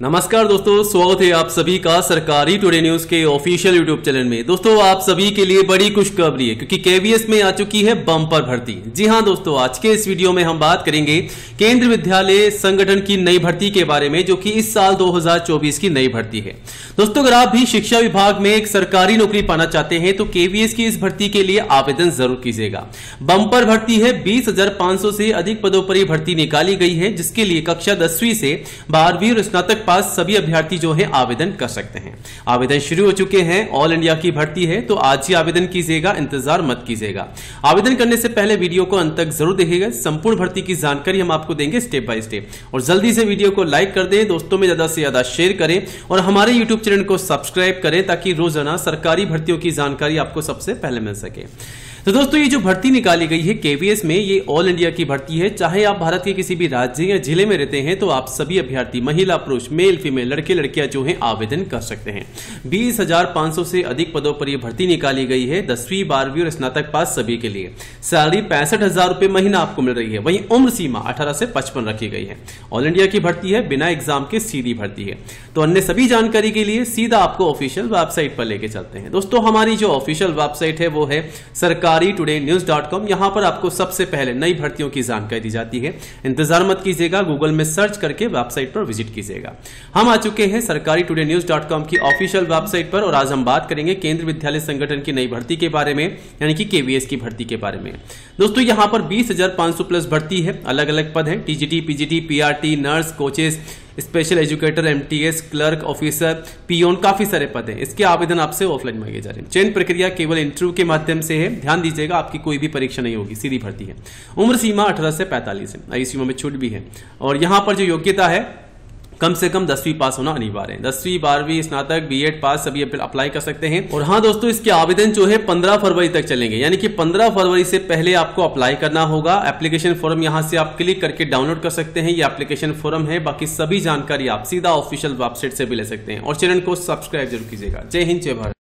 नमस्कार दोस्तों, स्वागत है आप सभी का सरकारी टुडे न्यूज़ के ऑफिशियल यूट्यूब चैनल में। दोस्तों, आप सभी के लिए बड़ी खुशखबरी है, क्योंकि केवीएस में आ चुकी है बम्पर भर्ती। जी हाँ दोस्तों, आज के इस वीडियो में हम बात करेंगे केंद्र विद्यालय संगठन की नई भर्ती के बारे में, जो कि इस साल 2024 की नई भर्ती है। दोस्तों, अगर आप भी शिक्षा विभाग में एक सरकारी नौकरी पाना चाहते हैं तो केवीएस की इस भर्ती के लिए आवेदन ज़रूर कीजिएगा। बम्पर भर्ती है, बीस से अधिक पदों पर भर्ती निकाली गई है, जिसके लिए कक्षा दसवीं से बारहवीं और स्नातक पास सभी अभ्यर्थी जो है आवेदन कर सकते हैं। आवेदन शुरू हो चुके हैं, ऑल इंडिया की भर्ती है तो आज ही आवेदन कीजिएगा, इंतज़ार मत कीजिएगा। आवेदन करने से पहले वीडियो को अंत तक ज़रूर देखिएगा, संपूर्ण भर्ती की जानकारी हम आपको देंगे स्टेप बाय स्टेप। और जल्दी से वीडियो को लाइक कर दें, दोस्तों में ज़्यादा से ज़्यादा शेयर करें, और हमारे यूट्यूब चैनल को सब्सक्राइब करें, ताकि रोज़ाना सरकारी भर्तियों की जानकारी आपको सबसे पहले मिल सके। तो दोस्तों, ये जो भर्ती निकाली गई है, केवीएस में, ये ऑल इंडिया की भर्ती है। चाहे आप भारत के किसी भी राज्य या ज़िले में रहते हैं तो आप सभी अभ्यर्थी, महिला, पुरुष मेल फीमेल, लड़के लड़कियाँ जो हैं, आवेदन कर सकते हैं। बीस से अधिक पदों पर यह भर्ती निकाली गई है दसवीं, बारहवीं और स्नातक पास सभी के लिए। सैलरी पैंसठ हज़ार रुपए महीना आपको मिल रही है। वहीं उम्र सीमा अठारह से पचपन रखी गई है। ऑल इंडिया की भर्ती है, बिना एग्ज़ाम के सीधी भर्ती है। तो अन्य सभी जानकारी के लिए सीधा आपको ऑफिशियल वेबसाइट पर लेके चलते हैं। दोस्तों, हमारी जो ऑफिशियल वेबसाइट है, वो है सरकारी टुडे न्यूज़ डॉट कॉम। यहाँ पर आपको सबसे पहले नई भर्तियों की जानकारी दी जाती है। इंतज़ार मत कीजिएगा, गूगल में सर्च करके वेबसाइट पर विज़िट कीजिएगा। हम आ चुके हैं Sarkari today news dot com की ऑफिशियल वेबसाइट पर और आज हम बात करेंगे केंद्र विद्यालय संगठन की नई भर्ती के बारे में, यानी कि केवीएस की भर्ती के बारे में। दोस्तों, यहाँ पर बीस प्लस भर्ती है अलग अलग पद है, TGT, PGT, PRT, nurse, coaches, special educator, MTS, clerk, officer, peon, काफ़ी सारे पद हैं। इसके आवेदन आपसे ऑफलाइन मांगे जा रहे हैं। चयन प्रक्रिया केवल इंटरव्यू के माध्यम से है। ध्यान दीजिएगा, आपकी कोई भी परीक्षा नहीं होगी, सीधी भर्ती है। उम्र सीमा अठारह से पैंतालीस है। आई सीमा में छूट भी है। और यहाँ पर जो योग्यता है कम से कम दसवीं पास होना अनिवार्य है। दसवीं, बारहवीं स्नातक बी एड पास, सभी अप्लाई कर सकते हैं। और हाँ दोस्तों, इसके आवेदन जो है पंद्रह फरवरी तक चलेंगे। यानी कि पंद्रह फरवरी से पहले आपको अप्लाई करना होगा। एप्लीकेशन फॉर्म यहाँ से आप क्लिक करके डाउनलोड कर सकते हैं। ये एप्लीकेशन फॉर्म है। बाकी सभी जानकारी आप सीधा ऑफिशियल वेबसाइट से भी ले सकते हैं। और चैनल को सब्सक्राइब ज़रूर कीजिएगा। जय हिंद, जय भारत।